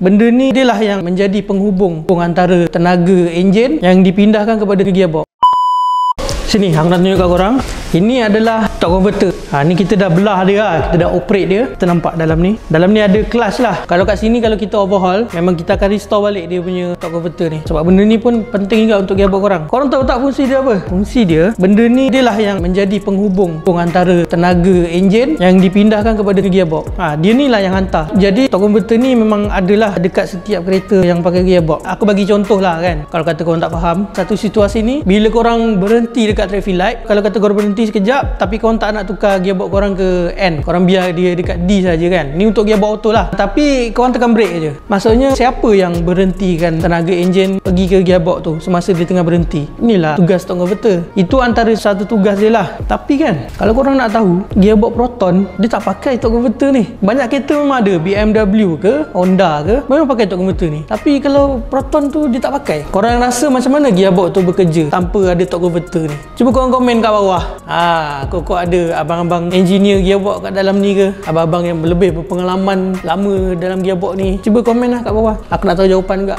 Benda ni dia lah yang menjadi penghubung antara tenaga enjin yang dipindahkan kepada gearbox. Sini, aku nak tunjuk kat korang. Ini adalah torque converter. Ha, ni kita dah belah dia lah. Kita dah operate dia. Kita nampak dalam ni. Dalam ni ada kelas lah. Kalau kat sini, kalau kita overhaul, memang kita akan restore balik dia punya torque converter ni. Sebab benda ni pun penting juga untuk gearbox korang. Korang tahu tak fungsi dia apa? Fungsi dia, benda ni dia lah yang menjadi penghubung antara tenaga enjin yang dipindahkan kepada gearbox. Ha, dia ni lah yang hantar. Jadi, torque converter ni memang adalah dekat setiap kereta yang pakai gearbox. Aku bagi contoh lah kan. Kalau kata korang tak faham, satu situasi ni, bila korang berhenti dekat traffic light kalau kata korang berhenti sekejap tapi korang tak nak tukar gearbox korang ke N? Korang biar dia dekat D saja kan? Ni untuk gearbox auto lah. Tapi korang tekan brake je maksudnya siapa yang berhentikan tenaga enjin pergi ke gearbox tu semasa dia tengah berhenti? Inilah tugas tong converter itu antara satu tugas dia lah. Tapi kan kalau korang nak tahu gearbox proton dia tak pakai tong converter ni. Banyak kereta memang ada. BMW ke Honda ke memang pakai tong converter ni. Tapi kalau proton tu dia tak pakai. Korang rasa macam mana gearbox tu bekerja tanpa ada tong converter ni? Cuba korang komen kat bawah. Ha, kok kok ada abang-abang engineer gearbox kat dalam ni ke? Abang-abang yang lebih berpengalaman lama dalam gearbox ni. Cuba komen lah kat bawah. Aku nak tahu jawapan juga.